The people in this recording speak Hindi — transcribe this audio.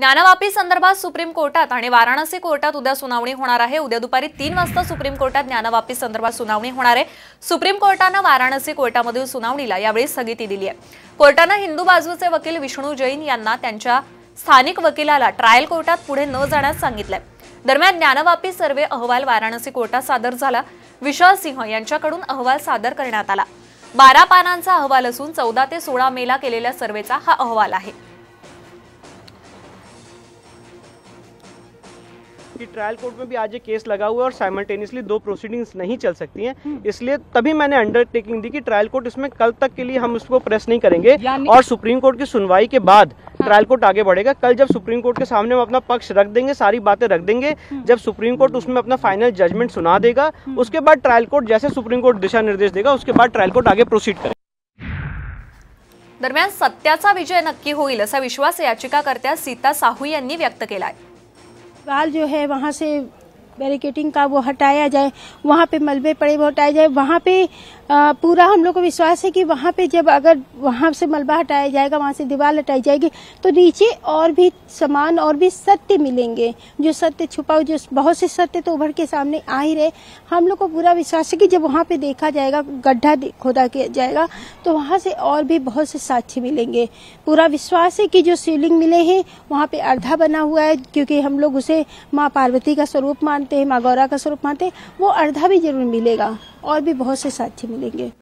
ज्ञानवापी संदर्भात सुप्रीम कोर्टात आणि वाराणसी कोर्टात उद्या सुनावणी होणार आहे. उद्या दुपारी तीन वाजता सुप्रीम कोर्टात ज्ञानवापी संदर्भात सुनावणी होणार आहे. सुप्रीम कोर्टानं वाराणसी कोर्टामधील सुनावणीला यावेळी स्थगिती दिली आहे. कोर्टानं हिंदू बाजूचे वकील विष्णू जैन यांना त्यांच्या स्थानिक वकिलाला ट्रायल कोर्टात पुढे न जाण्यास सांगितलंय. दरम्यान ज्ञानवापी सर्वे अहवाल वाराणसी कोर्टात सादर झाला. विशाल सिंह यांच्याकडून अहवाल सादर करण्यात आला. बारा पानांचा अहवाल असून चौदा ते सोळा मेला केलेल्या सर्वेचा हा अहवाल आहे. कि ट्रायल कोर्ट में भी आज ये केस लगा हुआ है और साइमल्टेनियसली दो प्रोसीडिंग्स नहीं चल सकती हैं। इसलिए तभी मैंने अंडरटेकिंग दी कि ट्रायल कोर्ट इसमें कल तक के लिए हम उसको प्रेस नहीं करेंगे और सुप्रीम कोर्ट की सुनवाई के बाद ट्रायल कोर्ट आगे बढ़ेगा। कल जब सुप्रीम कोर्ट के सामने हम अपना पक्ष रख देंगे सारी बातें रख देंगे जब सुप्रीम कोर्ट उसमें अपना फाइनल जजमेंट सुना देगा उसके बाद ट्रायल कोर्ट जैसे सुप्रीम कोर्ट दिशा निर्देश देगा उसके बाद ट्रायल कोर्ट आगे प्रोसीड करेगा। दरम्यान सत्याचा विजय नक्की होईल असा विश्वास याचिकाकर्त्या सीता साहू यांनी व्यक्त केलाय. वाल जो है वहाँ से बैरिकेटिंग का वो हटाया जाए वहाँ पे मलबे पड़े वो हटाए जाए वहाँ पे आ, पूरा हम लोग को विश्वास है कि वहाँ पे जब अगर वहाँ से मलबा हटाया जाएगा वहाँ से दीवार हटाई जाएगी तो नीचे और भी सामान और भी सत्य मिलेंगे। जो सत्य छुपा हुआ जो बहुत से सत्य तो उभर के सामने आ ही रहे। हम लोग को पूरा विश्वास है कि जब वहाँ पे देखा जाएगा गड्ढा खोदा किया जाएगा तो वहाँ से और भी बहुत से साक्ष्य मिलेंगे। पूरा विश्वास है कि जो शिवलिंग मिले हैं वहाँ पे अर्धा बना हुआ है क्योंकि हम लोग उसे माँ पार्वती का स्वरूप मानते हैं, माँ गौरा का स्वरूप मानते हैं, वो अर्धा भी ज़रूर मिलेगा और भी बहुत से साथी मिलेंगे।